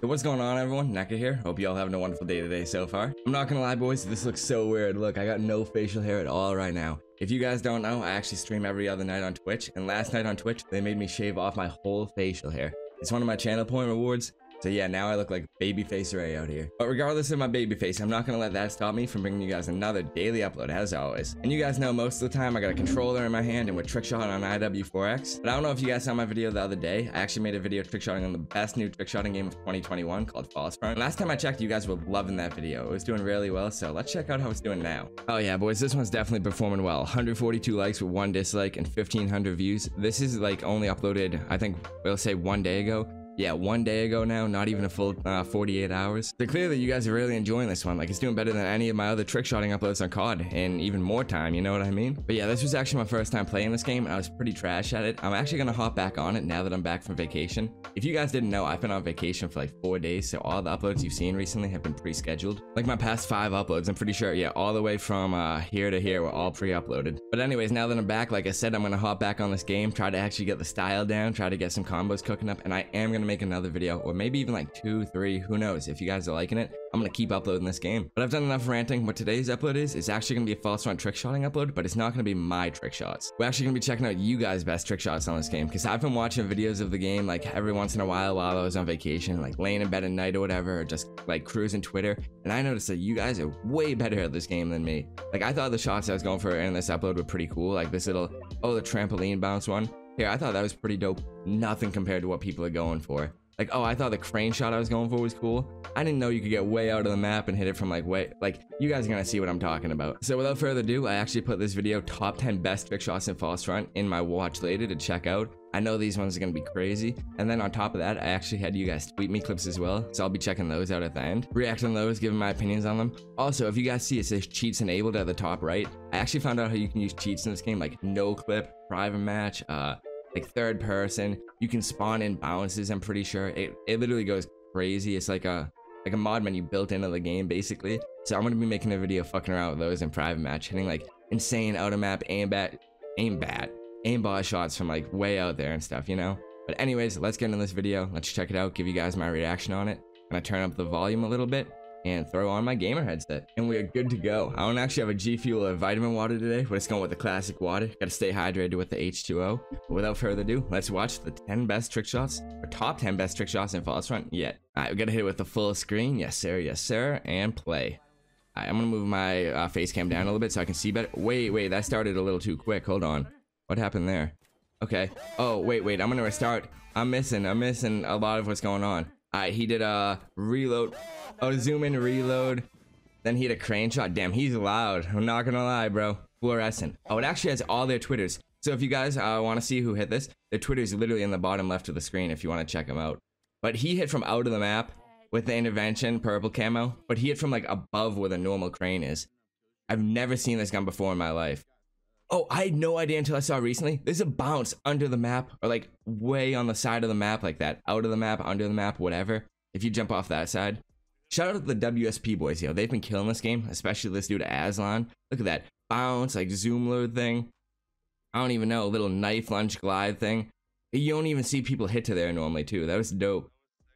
What's going on everyone? Necca here. Hope you all having a wonderful day today so far. I'm not gonna lie boys, this looks so weird. Look, I got no facial hair at all right now. If you guys don't know, I actually stream every other night on Twitch, and last night on Twitch, they made me shave off my whole facial hair. It's one of my channel point rewards, so yeah, now I look like babyface Ray out here. But regardless of my babyface, I'm not gonna let that stop me from bringing you guys another daily upload as always. And you guys know most of the time I got a controller in my hand and with trickshot on IW4X. But I don't know if you guys saw my video the other day. I actually made a video trickshotting on the best new trickshotting game of 2021 called False Front. Last time I checked, you guys were loving that video. It was doing really well, so let's check out how it's doing now. Oh yeah, boys, this one's definitely performing well. 142 likes with one dislike and 1500 views. This is like only uploaded, I think, we'll say one day ago yeah, one day ago now, not even a full uh, 48 hours. So clearly you guys are really enjoying this one. Like it's doing better than any of my other trick shotting uploads on COD in even more time, you know what I mean? But yeah, this was actually my first time playing this game and I was pretty trash at it. I'm actually gonna hop back on it now that I'm back from vacation. If you guys didn't know, I've been on vacation for like four days, so all the uploads you've seen recently have been pre-scheduled. Like my past five uploads, I'm pretty sure, yeah, all the way from uh, here to here were all pre-uploaded. But anyways, now that I'm back, like I said, I'm gonna hop back on this game, try to actually get the style down, try to get some combos cooking up, and I am gonna make another video or maybe even like two, three, who knows. If you guys are liking it, I'm gonna keep uploading this game. But I've done enough ranting. What today's upload is, is actually gonna be a false front trick shotting upload, but it's not gonna be my trick shots. We're actually gonna be checking out you guys' best trick shots on this game, because I've been watching videos of the game like every once in a while while I was on vacation, like laying in bed at night or whatever, or just like cruising Twitter, and I noticed that you guys are way better at this game than me. Like I thought the shots I was going for in this upload were pretty cool, like this little, oh, the trampoline bounce one. Here, I thought that was pretty dope. Nothing compared to what people are going for. Like, oh, I thought the crane shot I was going for was cool. I didn't know you could get way out of the map and hit it from like way, like, you guys are gonna see what I'm talking about. So without further ado, I actually put this video top 10 best trick shots in False Front in my watch later to check out. I know these ones are gonna be crazy. And then on top of that, I actually had you guys tweet me clips as well. So I'll be checking those out at the end. React on those, giving my opinions on them. Also, if you guys see it says cheats enabled at the top right, I actually found out how you can use cheats in this game, like no clip, private match, uh, like third person. You can spawn in bounces, I'm pretty sure. It, it literally goes crazy. It's like a like a mod menu built into the game, basically. So I'm gonna be making a video fucking around with those in private match, hitting like insane out of map aim bat, aim bat, aimbot shots from like way out there and stuff, you know? But anyways, let's get into this video. Let's check it out, give you guys my reaction on it. And gonna turn up the volume a little bit and throw on my gamer headset. And we are good to go. I don't actually have a G Fuel or vitamin water today, but it's going with the classic water. Gotta stay hydrated with the H2O. But without further ado, let's watch the 10 best trick shots, or top 10 best trick shots in False Front yet. Alright, we gotta hit it with the full screen. Yes, sir, yes, sir, and play. Alright, I'm gonna move my uh, face cam down a little bit so I can see better. Wait, wait, that started a little too quick. Hold on. What happened there? Okay. Oh, wait, wait, I'm gonna restart. I'm missing, I'm missing a lot of what's going on. Alright, he did a reload. Oh, zoom in, reload. Then he had a crane shot. Damn, he's loud. I'm not gonna lie, bro. Fluorescent. Oh, it actually has all their Twitters. So if you guys uh, want to see who hit this, their Twitter's literally in the bottom left of the screen if you want to check them out. But he hit from out of the map with the intervention, purple camo. But he hit from like above where the normal crane is. I've never seen this gun before in my life. Oh, I had no idea until I saw recently. There's a bounce under the map or like way on the side of the map like that. Out of the map, under the map, whatever. If you jump off that side. Shout out to the WSP boys, yo. They've been killing this game, especially this dude Aslan. Look at that bounce, like zoom load thing. I don't even know, a little knife lunge glide thing. You don't even see people hit to there normally too. That was dope.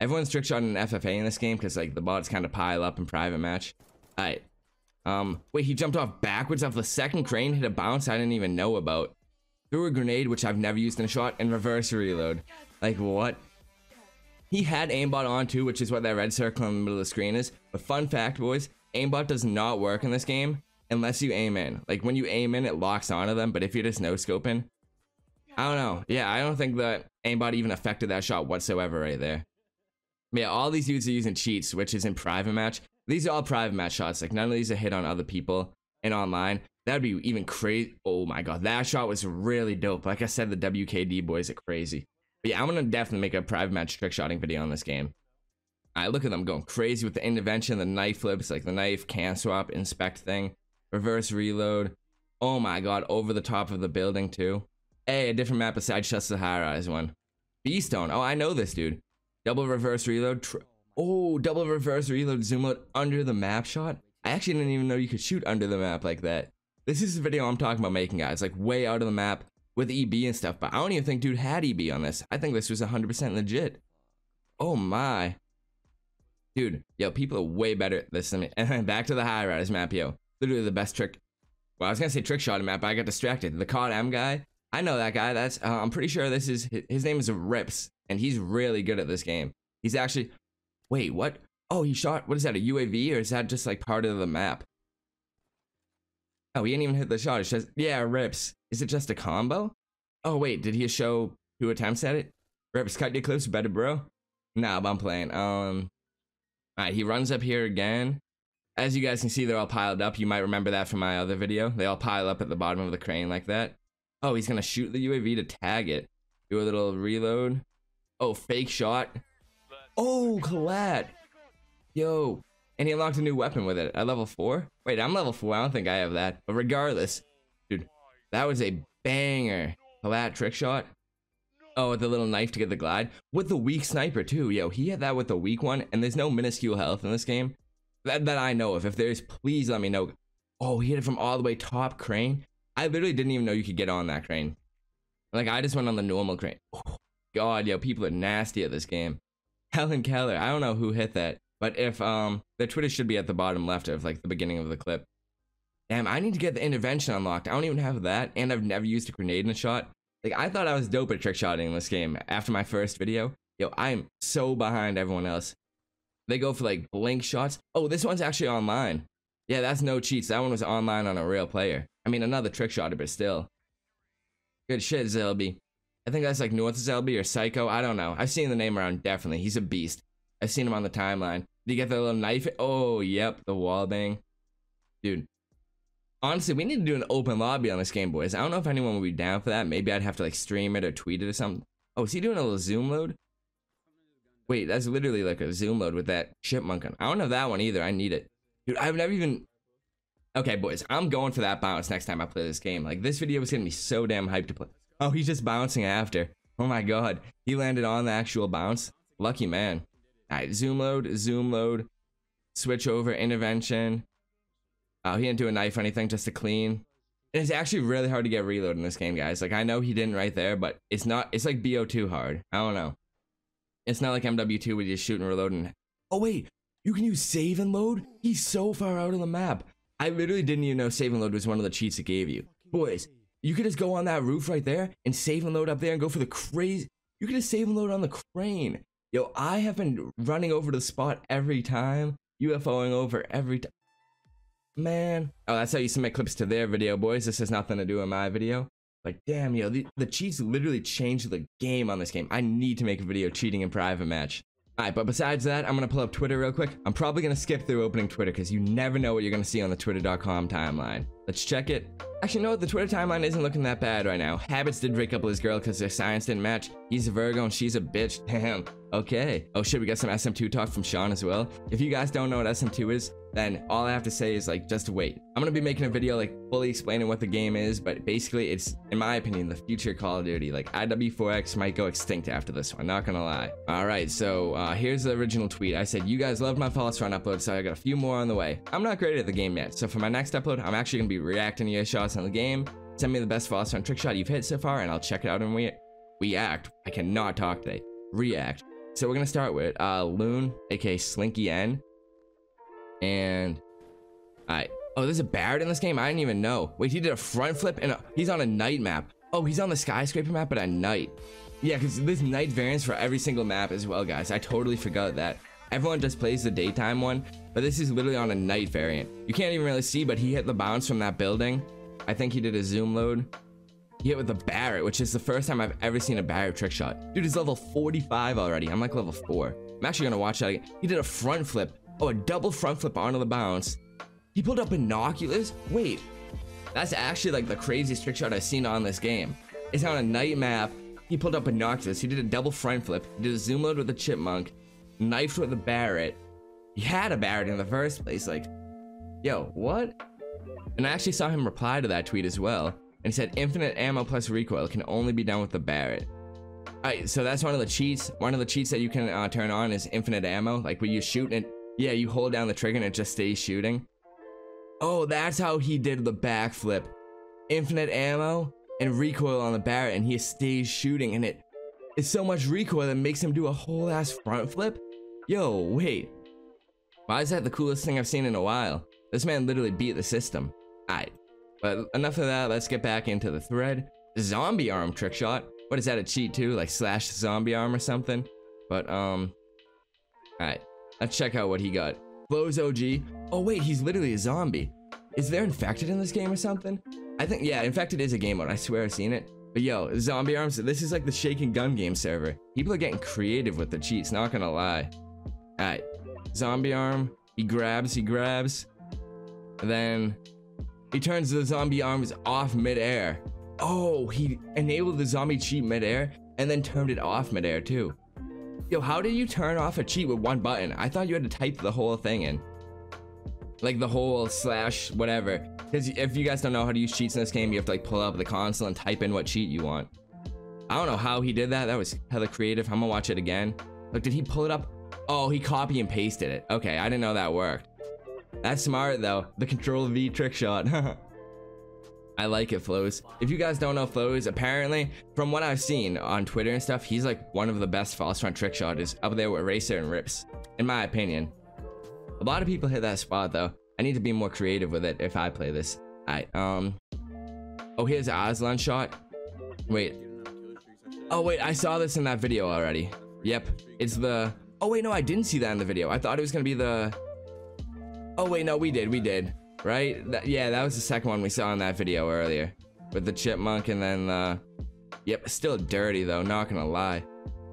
Everyone's trick shot an FFA in this game because like the bots kind of pile up in private match. Alright. Um, wait, he jumped off backwards off the second crane, hit a bounce I didn't even know about. Threw a grenade, which I've never used in a shot, and reverse reload. Like, what? He had aimbot on too, which is what that red circle in the middle of the screen is. But fun fact, boys, aimbot does not work in this game unless you aim in. Like when you aim in, it locks onto them. But if you're just no scoping, I don't know. Yeah, I don't think that aimbot even affected that shot whatsoever right there. Yeah, all these dudes are using cheats, which is in private match. These are all private match shots. Like none of these are hit on other people and online. That'd be even crazy. Oh my god, that shot was really dope. Like I said, the WKD boys are crazy. Yeah, I'm gonna definitely make a private match trick shotting video on this game. I look at them going crazy with the intervention, the knife flips, like the knife can swap, inspect thing, reverse reload. Oh my god, over the top of the building too. Hey, a different map besides just the high rise one. Beastone. Oh, I know this dude. Double reverse reload. oh, double reverse reload zoom out under the map shot. I actually didn't even know you could shoot under the map like that. This is the video I'm talking about making, guys. Like way out of the map, with EB and stuff, but I don't even think dude had EB on this. I think this was 100% legit. Oh my. Dude, yo, people are way better at this than me. Back to the high riders map, yo. Literally the best trick. Well, I was gonna say trick shot map, but I got distracted. The COD M guy, I know that guy. That's uh, I'm pretty sure this is his name is Rips, and he's really good at this game. He's actually, wait, what? Oh, he shot. What is that? A UAV or is that just like part of the map? Oh, he didn't even hit the shot. It's just yeah, Rips. Is it just a combo? Oh wait, did he show two attempts at it? Rips, cut your clips better, bro. Nah, but I'm playing. Um, all right, he runs up here again. As you guys can see, they're all piled up. You might remember that from my other video. They all pile up at the bottom of the crane like that. Oh, he's gonna shoot the UAV to tag it. Do a little reload. Oh, fake shot. Oh, collat. Yo. And he unlocked a new weapon with it at level 4. Wait, I'm level 4. I don't think I have that. But regardless, dude, that was a banger. Collat trick shot. Oh, with the little knife to get the glide. With the weak sniper, too. Yo, he had that with the weak one. And there's no minuscule health in this game. That, that I know of. If there's, please let me know. Oh, he hit it from all the way top crane. I literally didn't even know you could get on that crane. Like, I just went on the normal crane. Oh, God, yo, people are nasty at this game. Helen Keller, I don't know who hit that. But if, um, the Twitter should be at the bottom left of, like, the beginning of the clip. Damn, I need to get the intervention unlocked. I don't even have that, and I've never used a grenade in a shot. Like, I thought I was dope at trick shotting in this game after my first video. Yo, I'm so behind everyone else. They go for, like, blink shots. Oh, this one's actually online. Yeah, that's no cheats. That one was online on a real player. I mean, another trick shot, but still. Good shit, Zelby. I think that's like North Zelby or Psycho. I don't know. I've seen the name around, definitely. He's a beast. I've seen him on the timeline. Did you get the little knife? Oh, yep, the wall bang. Dude. Honestly, we need to do an open lobby on this game, boys. I don't know if anyone would be down for that. Maybe I'd have to like stream it or tweet it or something. Oh, is he doing a little zoom load? Wait, that's literally like a zoom load with that chipmunk on. I don't have that one either. I need it. Dude, I've never even... Okay, boys, I'm going for that bounce next time I play this game. Like, this video is going to be so damn hyped to play. Oh, he's just bouncing after. Oh my god. He landed on the actual bounce. Lucky man. Alright, zoom load, zoom load. Switch over, intervention. Oh, he didn't do a knife or anything, just a clean. it's actually really hard to get reload in this game, guys. Like, I know he didn't right there, but it's not, it's like BO2 hard. I don't know. It's not like MW2 where you just shoot and reload and... Oh, wait. You can use save and load? He's so far out of the map. I literally didn't even know save and load was one of the cheats it gave you. Boys, you could just go on that roof right there and save and load up there and go for the crazy. You could just save and load on the crane. Yo, I have been running over to the spot every time, UFOing over every time. Man. Oh, that's how you submit clips to their video, boys. This has nothing to do with my video. Like, damn, yo, the, the cheats literally changed the game on this game. I need to make a video cheating in private match. Alright, but besides that, I'm gonna pull up Twitter real quick. I'm probably gonna skip through opening Twitter because you never know what you're gonna see on the twitter.com timeline. Let's check it. Actually, no, the Twitter timeline isn't looking that bad right now. Habits did break up with his girl because their science didn't match. He's a Virgo and she's a bitch. Damn. Okay. Oh shit, we got some SM2 talk from Sean as well. If you guys don't know what SM2 is, then all I have to say is like just wait. I'm gonna be making a video like fully explaining what the game is, but basically it's in my opinion the future Call of Duty. Like IW4X might go extinct after this one, not gonna lie. Alright, so uh, here's the original tweet. I said you guys loved my False Front upload, so I got a few more on the way. I'm not great at the game yet, so for my next upload, I'm actually gonna be reacting to your shots on the game. Send me the best False Front trick shot you've hit so far, and I'll check it out and we react. I cannot talk today. React. So we're gonna start with uh Loon, aka Slinky N. And I oh, there's a Barrett in this game. I didn't even know. Wait, he did a front flip and a, he's on a night map. Oh, he's on the skyscraper map, but at night. Yeah, because there's night variants for every single map as well, guys. I totally forgot that. Everyone just plays the daytime one, but this is literally on a night variant. You can't even really see, but he hit the bounce from that building. I think he did a zoom load. He hit with a Barrett, which is the first time I've ever seen a Barrett trick shot. Dude, he's level 45 already. I'm like level 4. I'm actually gonna watch that again. He did a front flip Oh, a double front flip onto the bounce. He pulled up binoculars? Wait, that's actually like the craziest trick shot I've seen on this game. It's on a night map. He pulled up binoculars. He did a double front flip. He did a zoom load with a chipmunk. Knifed with a Barrett. He had a Barrett in the first place. Like, yo, what? And I actually saw him reply to that tweet as well. And he said, infinite ammo plus recoil can only be done with the Barrett. Alright, so that's one of the cheats. One of the cheats that you can uh, turn on is infinite ammo. Like when you shoot and yeah, you hold down the trigger and it just stays shooting. Oh, that's how he did the backflip. Infinite ammo and recoil on the Barrett and he stays shooting and it it's so much recoil that makes him do a whole ass front flip. Yo, wait. Why is that the coolest thing I've seen in a while? This man literally beat the system. Alright, but enough of that, let's get back into the thread. Zombie arm trick shot. What is that, a cheat too? Like slash zombie arm or something? But, um, alright, let's check out what he got. Flows OG. Oh wait, he's literally a zombie. Is there infected in this game or something? I think, yeah, infected is a game mode. I swear I've seen it. But yo, zombie arms, this is like the shaking gun game server. People are getting creative with the cheats, not gonna lie. Alright, zombie arm, he grabs, he grabs, then he turns the zombie arms off midair. Oh, he enabled the zombie cheat midair and then turned it off midair too. Yo, how did you turn off a cheat with one button? I thought you had to type the whole thing in. Like the whole slash whatever. Because if you guys don't know how to use cheats in this game, you have to like pull up the console and type in what cheat you want. I don't know how he did that. That was hella creative. I'm gonna watch it again. Look, did he pull it up? Oh, he copy and pasted it. Okay, I didn't know that worked. That's smart though. The control V trick shot. I like it, Flows. If you guys don't know Flows, apparently, from what I've seen on Twitter and stuff, he's like one of the best false front trick shotters up there with Racer and Rips, in my opinion. A lot of people hit that spot though. I need to be more creative with it if I play this. Alright, um... Oh, here's Aslan shot. Wait. Oh, wait, I saw this in that video already. Yep, it's the... Oh, wait, no, I didn't see that in the video. I thought it was gonna be the... Oh, wait, no, we did, we did. Right? That, yeah, that was the second one we saw in that video earlier. With the chipmunk and then, uh... Yep, still dirty, though, not gonna lie.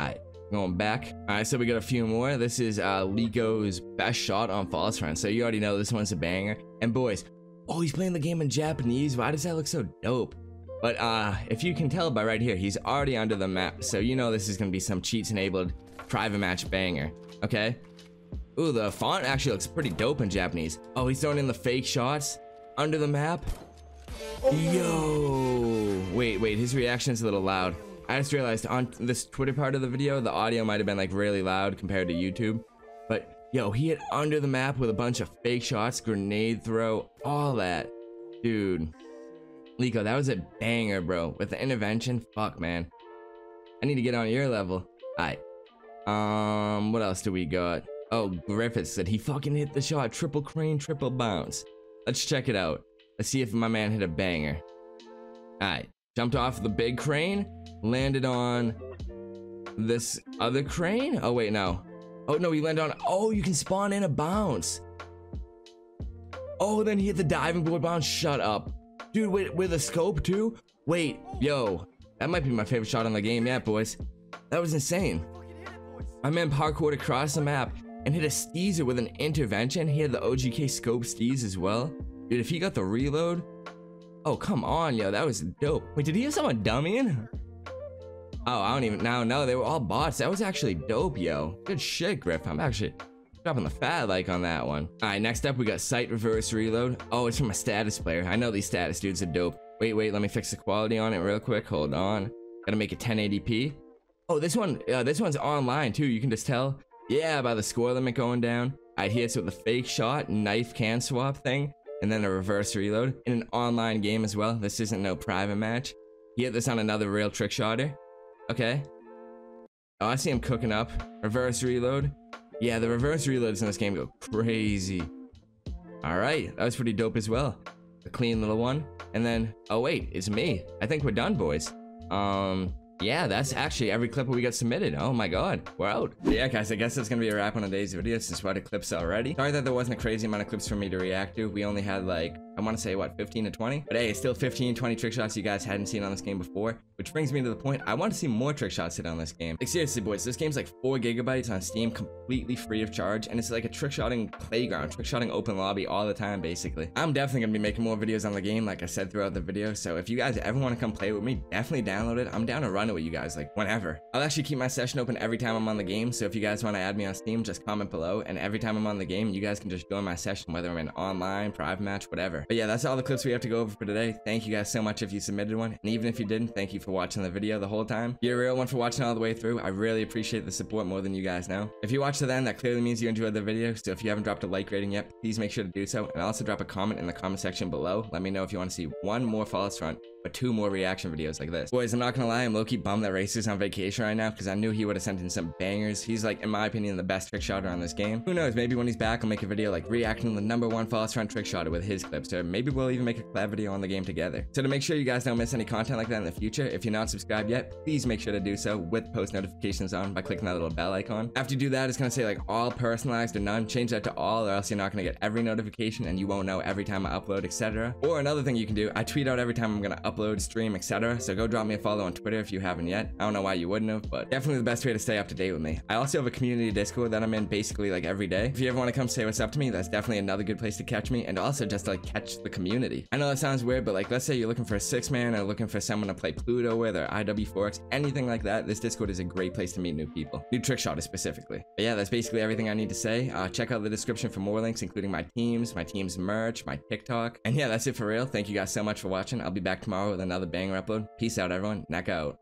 Alright. Going back. All right, so we got a few more. This is uh, Lico's best shot on False Front. So you already know this one's a banger. And boys, oh, he's playing the game in Japanese. Why does that look so dope? But uh, if you can tell by right here, he's already under the map. So you know this is going to be some cheats-enabled private match banger. Okay? Ooh, the font actually looks pretty dope in Japanese. Oh, he's throwing in the fake shots under the map. Yo! Wait, wait, his reaction's a little loud. I just realized on this Twitter part of the video, the audio might have been like really loud compared to YouTube. But yo, he hit under the map with a bunch of fake shots, grenade throw, all that. Dude. Lico, that was a banger, bro. With the intervention, fuck, man. I need to get on your level. Alright. Um, what else do we got? Oh, Griffith said he fucking hit the shot. Triple crane, triple bounce. Let's check it out. Let's see if my man hit a banger. Alright. Jumped off the big crane, landed on this other crane. Oh, wait, no. Oh, no, he landed on. Oh, you can spawn in a bounce. Oh, then he hit the diving board bounce. Shut up. Dude, with, with a scope, too? Wait, yo. That might be my favorite shot on the game yet, boys. That was insane. My man parkoured across the map and hit a Steezer with an intervention. He had the OGK scope Steez as well. Dude, if he got the reload, Oh, come on, yo. That was dope. Wait, did he have someone dummying? Oh, I don't even now know. They were all bots. That was actually dope, yo. Good shit, Griff. I'm actually dropping the fat like on that one. All right, next up, we got sight reverse reload. Oh, it's from a status player. I know these status dudes are dope. Wait, wait, let me fix the quality on it real quick. Hold on. Gotta make it 1080p. Oh, this one, uh, this one's online too. You can just tell. Yeah, by the score limit going down. I hit it with a fake shot, knife can swap thing and then a reverse reload in an online game as well. This isn't no private match. He hit this on another real trick shotter. Okay. Oh, I see him cooking up. Reverse reload. Yeah, the reverse reloads in this game go crazy. All right, that was pretty dope as well. A clean little one. And then, oh wait, it's me. I think we're done, boys. Um, yeah, that's actually every clip we got submitted. Oh my god, we're out. Yeah, guys, I guess that's gonna be a wrap on today's video since out of clips already. Sorry that there wasn't a crazy amount of clips for me to react to. We only had like, I want to say, what, 15 to 20? But hey, it's still 15, 20 trick shots you guys hadn't seen on this game before. Which brings me to the point, I want to see more trick shots hit on this game. Like seriously, boys, this game's like 4 gigabytes on Steam, completely free of charge. And it's like a trick shotting playground, trick shotting open lobby all the time, basically. I'm definitely gonna be making more videos on the game, like I said throughout the video. So if you guys ever want to come play with me, definitely download it. I'm down to run it with you guys, like whenever. I'll actually keep my session open every time I'm on the game. So if you guys want to add me on Steam, just comment below. And every time I'm on the game, you guys can just join my session, whether I'm in online, private match, whatever. But yeah, that's all the clips we have to go over for today. Thank you guys so much if you submitted one. And even if you didn't, thank you for watching the video the whole time. You're a real one for watching all the way through. I really appreciate the support more than you guys know. If you watched to the end, that clearly means you enjoyed the video. So if you haven't dropped a like rating yet, please make sure to do so. And also drop a comment in the comment section below. Let me know if you want to see one more Fallout Front but two more reaction videos like this. Boys, I'm not gonna lie, I'm low-key bummed that Racer's on vacation right now because I knew he would have sent in some bangers. He's like, in my opinion, the best trick shotter on this game. Who knows, maybe when he's back, I'll make a video like reacting to the number one Fallout Front trick shotter with his clips, or maybe we'll even make a collab video on the game together. So to make sure you guys don't miss any content like that in the future, if you're not subscribed yet, please make sure to do so with post notifications on by clicking that little bell icon. After you do that, it's gonna say like all personalized or none. Change that to all or else you're not gonna get every notification and you won't know every time I upload, etc. Or another thing you can do, I tweet out every time I'm gonna upload, stream, etc. So go drop me a follow on Twitter if you haven't yet. I don't know why you wouldn't have, but definitely the best way to stay up to date with me. I also have a community Discord that I'm in basically like every day. If you ever want to come say what's up to me, that's definitely another good place to catch me and also just like catch the community. I know that sounds weird, but like let's say you're looking for a six man or looking for someone to play Pluto with or IW4X, anything like that, this Discord is a great place to meet new people. New trick shotters specifically. But yeah, that's basically everything I need to say. Uh, check out the description for more links, including my teams, my team's merch, my TikTok. And yeah, that's it for real. Thank you guys so much for watching. I'll be back tomorrow with another banger upload. Peace out, everyone. Necca out.